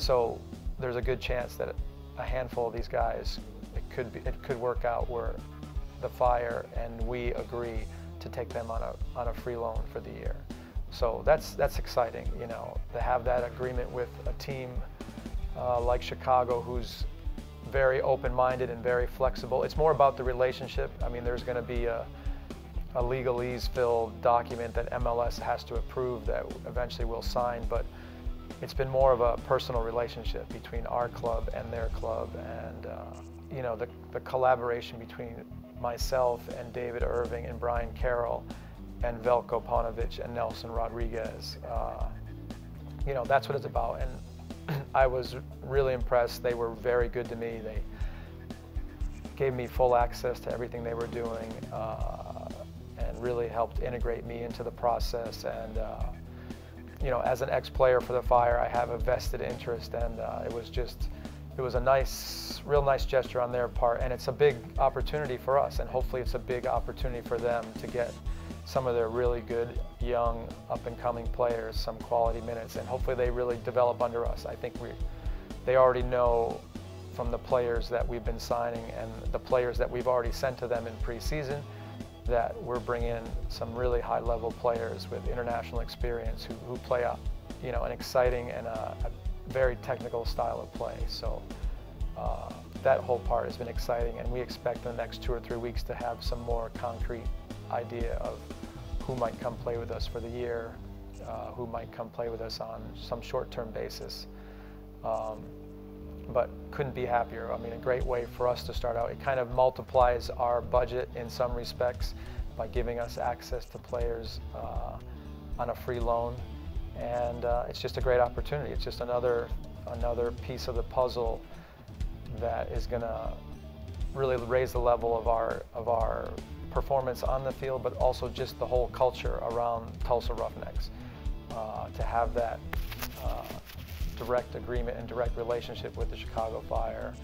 So there's a good chance that a handful of these guys, it could be, it could work out where the fire and we agree to take them on a on a free loan for the year. So that's that's exciting, you know, to have that agreement with a team uh, like Chicago, who's very open-minded and very flexible. It's more about the relationship. I mean, there's going to be a, a legalese-filled document that MLS has to approve that eventually we'll sign, but it's been more of a personal relationship between our club and their club, and uh, you know, the, the collaboration between myself and David Irving and Brian Carroll and Veljko Paunovic and Nelson Rodriguez. Uh, you know, that's what it's about. And I was really impressed. They were very good to me. They gave me full access to everything they were doing uh, and really helped integrate me into the process. And, uh, you know, as an ex-player for the Fire, I have a vested interest and uh, it was just, it was a nice, real nice gesture on their part, and it's a big opportunity for us, and hopefully it's a big opportunity for them to get some of their really good, young, up-and-coming players some quality minutes, and hopefully they really develop under us. I think we, they already know from the players that we've been signing and the players that we've already sent to them in preseason that we're bringing in some really high-level players with international experience who, who play a, you know, an exciting and a, a very technical style of play. So uh, that whole part has been exciting and we expect in the next two or three weeks to have some more concrete idea of who might come play with us for the year, uh, who might come play with us on some short-term basis. Um, but couldn't be happier. I mean, a great way for us to start out. It kind of multiplies our budget in some respects by giving us access to players uh, on a free loan and uh, it's just a great opportunity. It's just another another piece of the puzzle that is going to really raise the level of our of our performance on the field, but also just the whole culture around Tulsa Roughnecks. Uh, to have that uh, direct agreement and direct relationship with the Chicago Fire